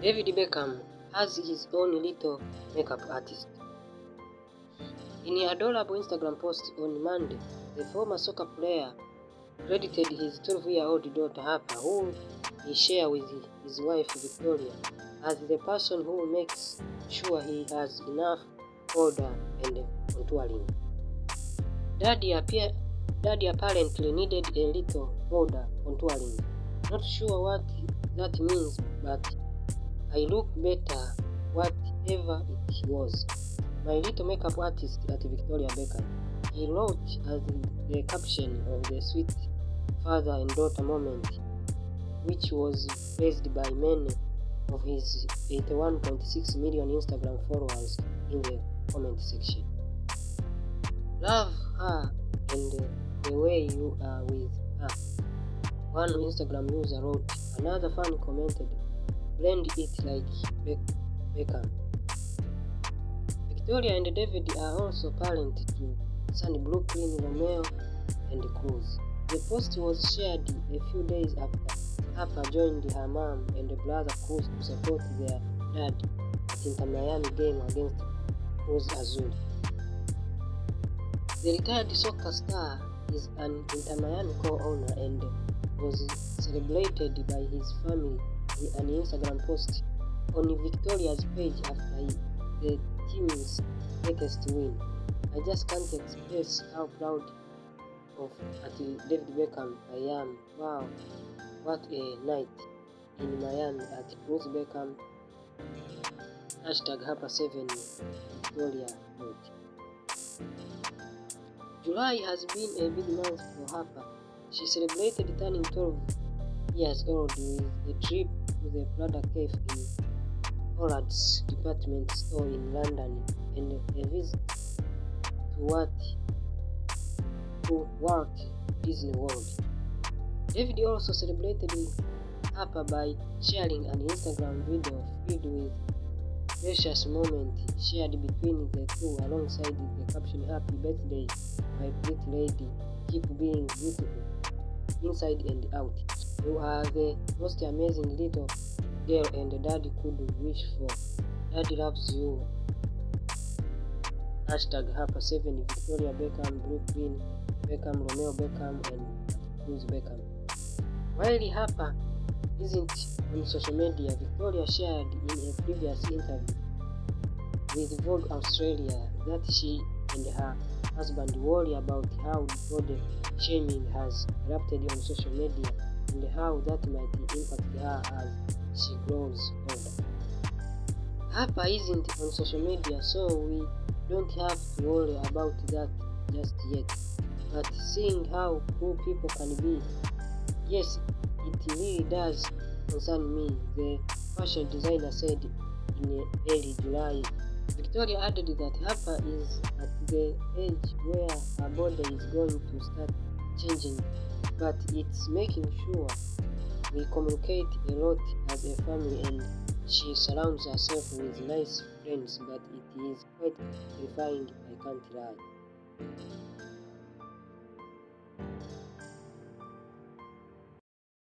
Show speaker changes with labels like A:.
A: David Beckham has his own little makeup artist. In an adorable Instagram post on Monday, the former soccer player credited his 12-year-old daughter Harper, who he shared with his wife Victoria, as the person who makes sure he has enough powder and contouring. Daddy, appear, Daddy apparently needed a little powder contouring. Not sure what that means, but I look better whatever it was. My little makeup artist at Victoria Beckham. He wrote as the caption of the sweet father and daughter moment, which was praised by many of his 81.6 million Instagram followers in the comment section. Love her and the way you are with her. One Instagram user wrote, another fan commented, blend it like Beck- Beckham. Victoria and David are also parent to son Brooklyn Romeo and Cruz. The post was shared a few days after Harper joined her mom and brother Cruz to support their dad at Inter Miami game against Cruz Azul. The retired soccer star is an Inter Miami co-owner and was celebrated by his family an Instagram post on Victoria's page after the team's latest win. I just can't express how proud of at David Beckham I am. Wow, what a night in Miami at Cruz Beckham. Hashtag Harper 7 Victoria. July has been a big month for Harper. She celebrated turning 12 years old with a trip to the Prada Cafe in Harrods department store in London and a visit to what to work Disney World. David also celebrated Harper by sharing an Instagram video filled with precious moments shared between the two alongside the caption Happy birthday, my pretty lady, keep being beautiful, inside and out. You are the most amazing little girl and daddy could wish for. Daddy loves you. Hashtag Harper 7 Victoria Beckham, Brooklyn Beckham, Romeo Beckham, and Cruz Beckham. While Harper isn't on social media, Victoria shared in a previous interview with Vogue Australia that she and her husband worry about how the body shaming has erupted on social media and how that might impact her as she grows older. Harper isn't on social media, so we don't have to worry about that just yet. But seeing how cool people can be, yes, it really does concern me, the fashion designer said in early July. Victoria added that Harper is at the age where her body is going to start changing, but it's making sure we communicate a lot as a family and she surrounds herself with nice friends, but it is quite terrifying, I can't lie.